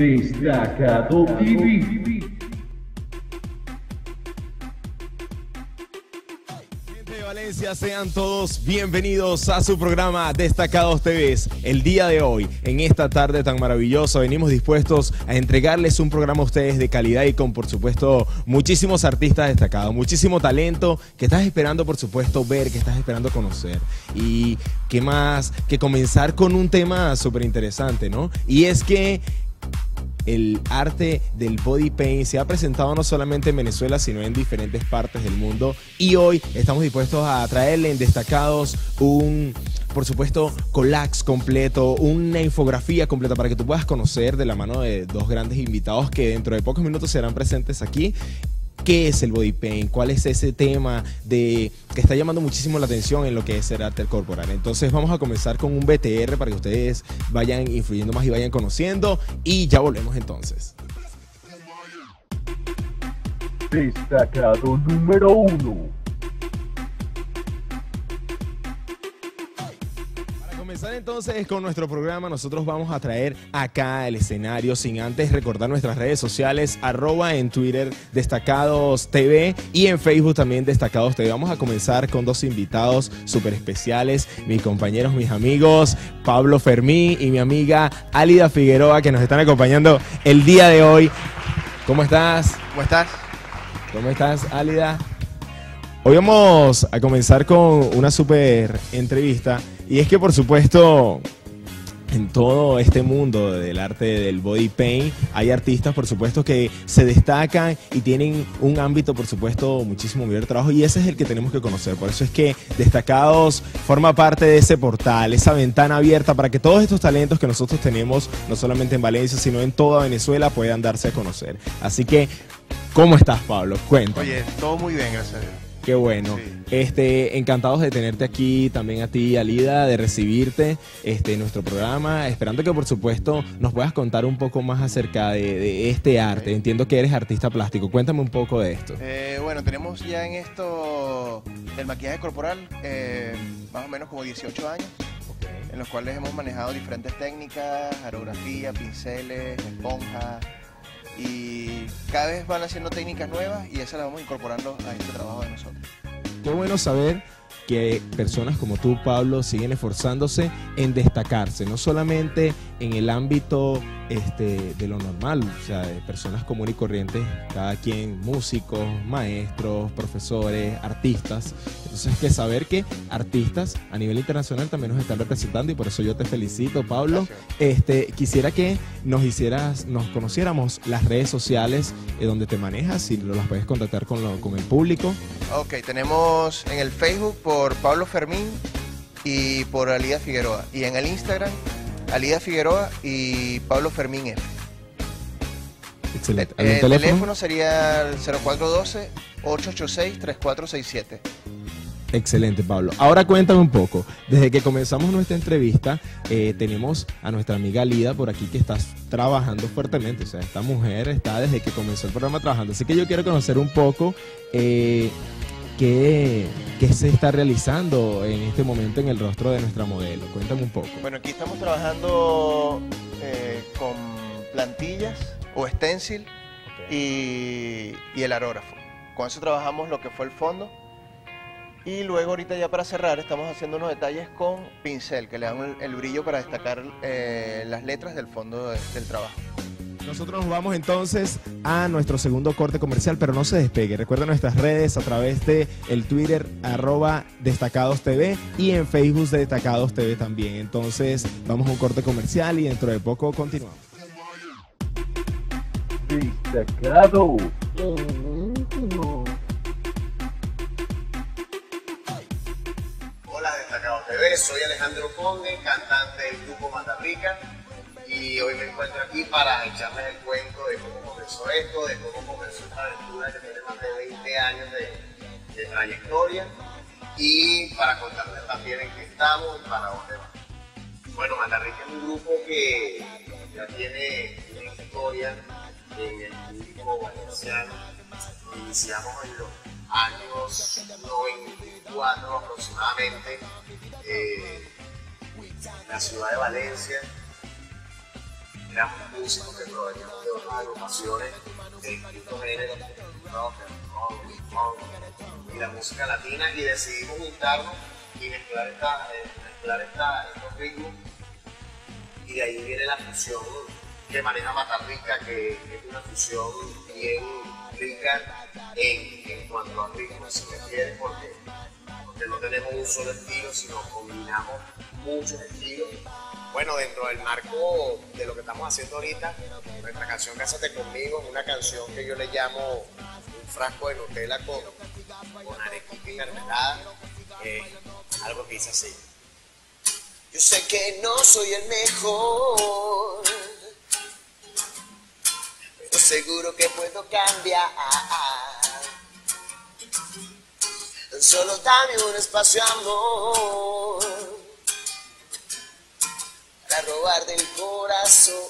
Destacado TV. Gente de Valencia, sean todos bienvenidos a su programa Destacados TV. El día de hoy, en esta tarde tan maravillosa, venimos dispuestos a entregarles un programa a ustedes de calidad y con, por supuesto, muchísimos artistas destacados, muchísimo talento que estás esperando, por supuesto, ver, que estás esperando conocer. Y qué más que comenzar con un tema súper interesante, ¿no? Y es que el arte del body paint se ha presentado no solamente en Venezuela, sino en diferentes partes del mundo. Y hoy estamos dispuestos a traerle en destacados un, por supuesto, collage completo, una infografía completa para que tú puedas conocer de la mano de dos grandes invitados que dentro de pocos minutos serán presentes aquí. ¿Qué es el body paint? ¿Cuál es ese tema de que está llamando muchísimo la atención en lo que es el arte corporal? Entonces vamos a comenzar con un BTR para que ustedes vayan influyendo más y vayan conociendo y ya volvemos entonces. Destacado número uno. Comenzar entonces con nuestro programa, nosotros vamos a traer acá el escenario sin antes recordar nuestras redes sociales, arroba en Twitter Destacados TV y en Facebook también Destacados TV. Vamos a comenzar con dos invitados súper especiales, mis compañeros, mis amigos, Pablo Fermín y mi amiga Álida Figueroa que nos están acompañando el día de hoy. ¿Cómo estás? ¿Cómo estás? ¿Cómo estás, Álida? Hoy vamos a comenzar con una súper entrevista y es que por supuesto en todo este mundo del arte del body paint hay artistas por supuesto que se destacan y tienen un ámbito por supuesto muchísimo mayor trabajo y ese es el que tenemos que conocer. Por eso es que Destacados forma parte de ese portal, esa ventana abierta para que todos estos talentos que nosotros tenemos no solamente en Valencia sino en toda Venezuela puedan darse a conocer. Así que, ¿cómo estás Pablo? Cuéntame. Oye, todo muy bien, gracias a Dios. Qué bueno. Sí. Este, encantados de tenerte aquí, también a ti, Alida, de recibirte este, en nuestro programa. Esperando que, por supuesto, nos puedas contar un poco más acerca de, de este arte. Entiendo que eres artista plástico. Cuéntame un poco de esto. Eh, bueno, tenemos ya en esto del maquillaje corporal eh, más o menos como 18 años, en los cuales hemos manejado diferentes técnicas, aerografía, pinceles, esponjas, y cada vez van haciendo técnicas nuevas y esas las vamos incorporando a este trabajo de nosotros. Qué bueno saber que personas como tú, Pablo, siguen esforzándose en destacarse, no solamente en el ámbito este, de lo normal, o sea, de personas comunes y corrientes, cada quien músicos, maestros, profesores, artistas. Entonces, que saber que artistas a nivel internacional también nos están representando y por eso yo te felicito, Pablo. Este, quisiera que nos hicieras, nos conociéramos las redes sociales eh, donde te manejas, si las puedes contactar con, lo- con el público. Ok, tenemos en el Facebook por Pablo Fermín y por Alida Figueroa. Y en el Instagram, Alida Figueroa y Pablo Fermín F. Excelente. Eh, ¿Algún el teléfono? teléfono sería el 0412-886-3467. Excelente, Pablo. Ahora cuéntame un poco. Desde que comenzamos nuestra entrevista, eh, tenemos a nuestra amiga Lida por aquí que está trabajando fuertemente. O sea, esta mujer está desde que comenzó el programa trabajando. Así que yo quiero conocer un poco eh, qué, qué se está realizando en este momento en el rostro de nuestra modelo. Cuéntame un poco. Bueno, aquí estamos trabajando eh, con plantillas o stencil y, y el aerógrafo. Con eso trabajamos lo que fue el fondo. Y luego ahorita ya para cerrar estamos haciendo unos detalles con pincel que le dan el, el brillo para destacar eh, las letras del fondo de- del trabajo. Nosotros nos vamos entonces a nuestro segundo corte comercial, pero no se despegue. Recuerden nuestras redes a través de el Twitter arroba Destacados TV y en Facebook de Destacados TV también. Entonces vamos a un corte comercial y dentro de poco continuamos. Destacado. Hola Destacado TV, soy Alejandro Conde, cantante del grupo Rica y hoy me encuentro aquí para echarles el cuento de cómo comenzó esto, de cómo comenzó esta aventura que tiene más de 20 años de, de trayectoria y para contarles también en qué estamos y para dónde vamos. Bueno, Rica es un grupo que ya tiene una historia en el público valenciano. Iniciamos en los años 94 aproximadamente eh, la ciudad de Valencia éramos músicos que proveníamos de otras agrupaciones de distintos géneros, y la música latina, y decidimos juntarnos y mezclar, esta, eh, mezclar esta, estos ritmos, y de ahí viene la fusión que maneja Matarrica, que es una fusión bien rica en, en cuanto a ritmos se refiere, porque, porque no tenemos un solo estilo, sino combinamos muchos estilos. Bueno, dentro del marco de lo que estamos haciendo ahorita, nuestra canción Cásate conmigo es una canción que yo le llamo un frasco de Nutella con, con arequipa y mermelada, eh, algo que dice así. Yo sé que no soy el mejor, pero seguro que puedo cambiar. Solo dame un espacio, amor, para robar del corazón.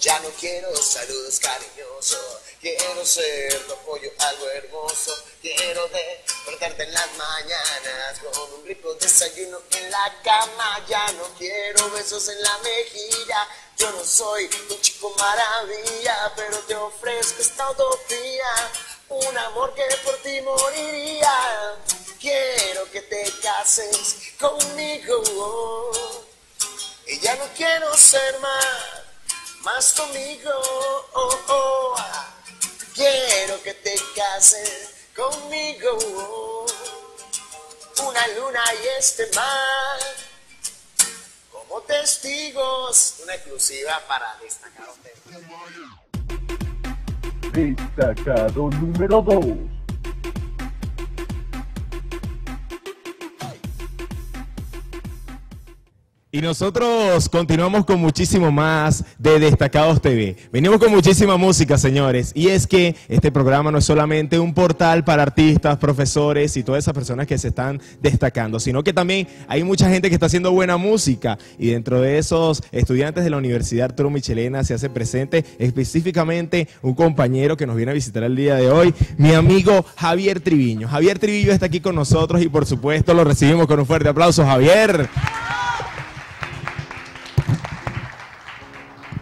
Ya no quiero saludos cariñosos, quiero ser tu apoyo, algo hermoso. Quiero despertarte en las mañanas con un rico desayuno en la cama. Ya no quiero besos en la mejilla. Yo no soy un chico maravilla, pero te ofrezco esta utopía. Un amor que por ti moriría. Quiero que te cases conmigo. Y ya no quiero ser más, más conmigo. Oh, oh. Quiero que te cases conmigo. Una luna y este mar como testigos. Una exclusiva para destacar Destacado número 2. Y nosotros continuamos con muchísimo más de Destacados TV. Venimos con muchísima música, señores. Y es que este programa no es solamente un portal para artistas, profesores y todas esas personas que se están destacando, sino que también hay mucha gente que está haciendo buena música. Y dentro de esos estudiantes de la Universidad Arturo Michelena se hace presente específicamente un compañero que nos viene a visitar el día de hoy, mi amigo Javier Triviño. Javier Triviño está aquí con nosotros y por supuesto lo recibimos con un fuerte aplauso. Javier.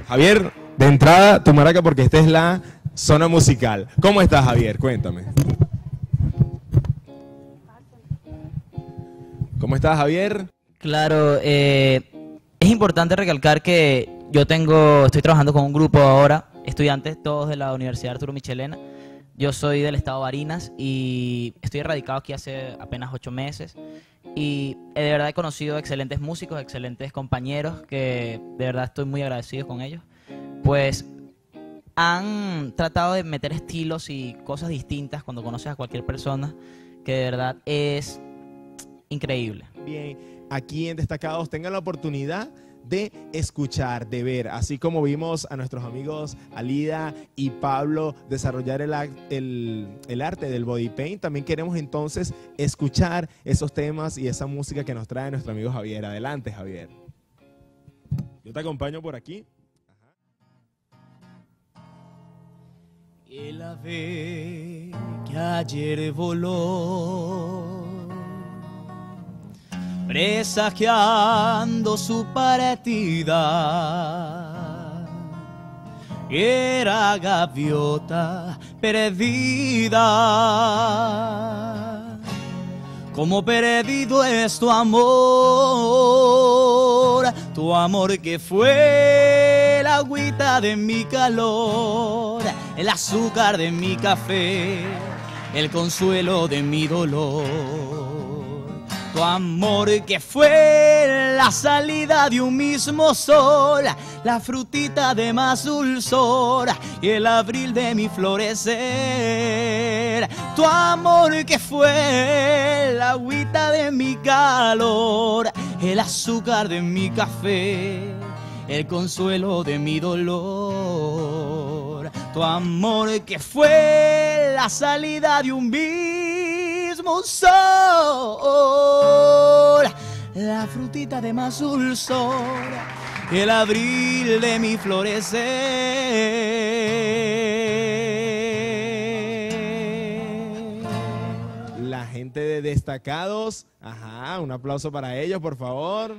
Javier, de entrada, tu maraca porque esta es la zona musical. ¿Cómo estás, Javier? Cuéntame. ¿Cómo estás, Javier? Claro, eh, es importante recalcar que yo tengo, estoy trabajando con un grupo ahora, estudiantes todos de la Universidad Arturo Michelena. Yo soy del estado Barinas y estoy radicado aquí hace apenas ocho meses. Y de verdad he conocido excelentes músicos, excelentes compañeros, que de verdad estoy muy agradecido con ellos. Pues han tratado de meter estilos y cosas distintas cuando conoces a cualquier persona, que de verdad es increíble. Bien, aquí en Destacados tengan la oportunidad de escuchar, de ver, así como vimos a nuestros amigos Alida y Pablo desarrollar el, el- el arte del body paint, también queremos entonces escuchar esos temas y esa música que nos trae nuestro amigo Javier. Adelante, Javier. Yo te acompaño por aquí. El ave que ayer voló, presagiando su partida, era gaviota perdida. Como perdido es tu amor, tu amor que fue la agüita de mi calor, el azúcar de mi café, el consuelo de mi dolor. Tu amor que fue la salida de un mismo sol, la frutita de más dulzor y el abril de mi florecer. Tu amor que fue la agüita de mi calor, el azúcar de mi café, el consuelo de mi dolor. Tu amor que fue la salida de un mismo sol, la frutita de más el abril de mi florecer. La gente de Destacados, ajá, un aplauso para ellos, por favor.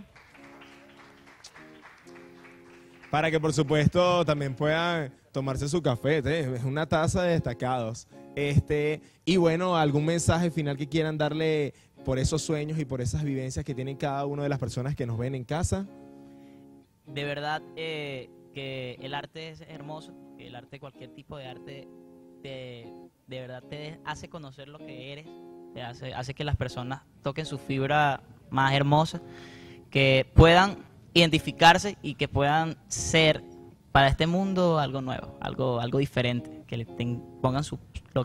Para que por supuesto también puedan tomarse su café, ¿eh? es una taza de destacados. Este, y bueno, algún mensaje final que quieran darle por esos sueños y por esas vivencias que tienen cada una de las personas que nos ven en casa. De verdad eh, que el arte es hermoso, el arte, cualquier tipo de arte, te, de verdad te hace conocer lo que eres, te hace, hace que las personas toquen su fibra más hermosa, que puedan identificarse y que puedan ser para este mundo algo nuevo, algo, algo diferente, que le pongan su,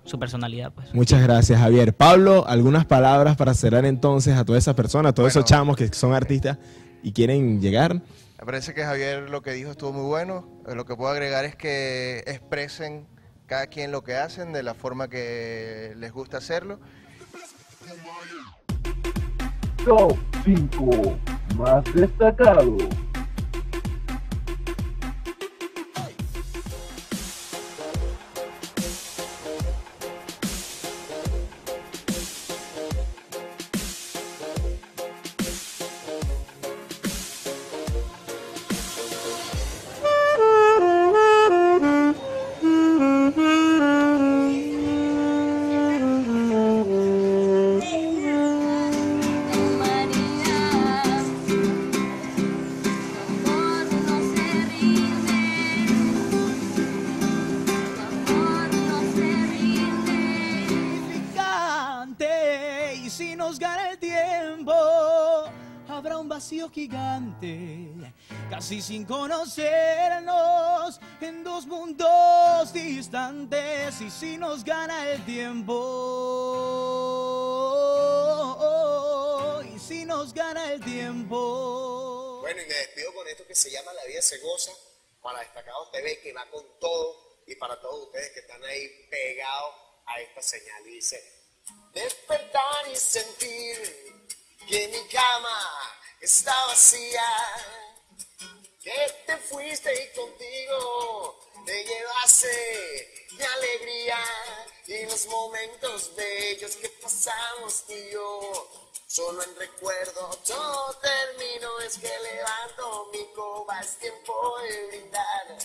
su personalidad. Pues. Muchas gracias, Javier. Pablo, algunas palabras para cerrar entonces a todas esas personas, a todos esos chamos que son artistas y quieren llegar. Me parece que Javier lo que dijo estuvo muy bueno. Eh, Lo que puedo agregar es que expresen cada quien lo que hacen de la forma que les gusta hacerlo. Top 5 más destacado. Gigante casi sin conocernos en dos mundos distantes y si nos gana el tiempo y si nos gana el tiempo Bueno, y me despido con esto que se llama La vida se goza para Destacados TV, que va con todo y para todos ustedes que están ahí pegados a esta señal. Dice, despertar y sentir que mi cama está vacía, que te fuiste y contigo te llevaste mi alegría y los momentos bellos que pasamos tú y yo. Solo en recuerdo todo termino, es que levanto mi copa, es tiempo de brindar.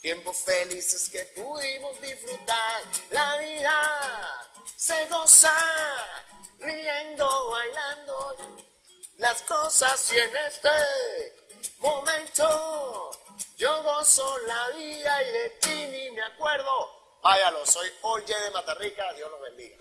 Tiempos felices que pudimos disfrutar. La vida se goza, riendo, bailando las cosas y en este momento yo gozo la vida y de ti ni me acuerdo. Váyalo, soy Oye de Matarrica, Dios los bendiga.